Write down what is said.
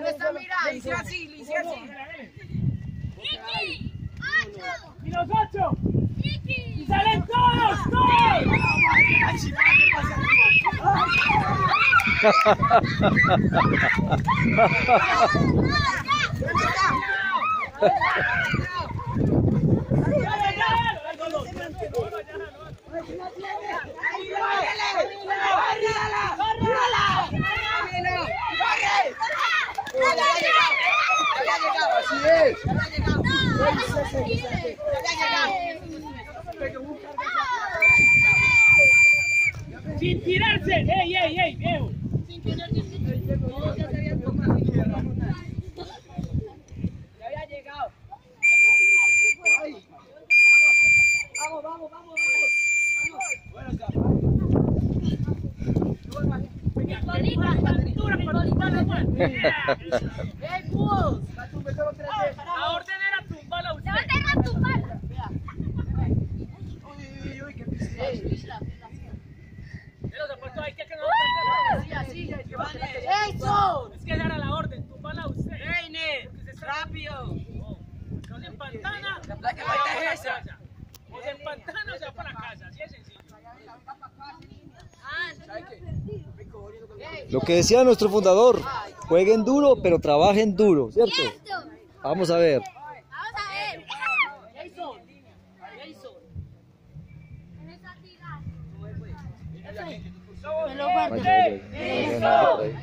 No está mirando. Le hice así, le hice así. ¡Y los ocho! ¡Y salen todos! ¡Todos! ¡Sin tirarse! ¡Ey, ey, ey, La orden era tumbarla a usted. Pero después hay que que no ¡Eso! Es que esa era la orden. La es esa. O se empantana Lo que decía nuestro fundador, jueguen duro, pero trabajen duro, ¿cierto? Vamos a ver. Vamos a ver.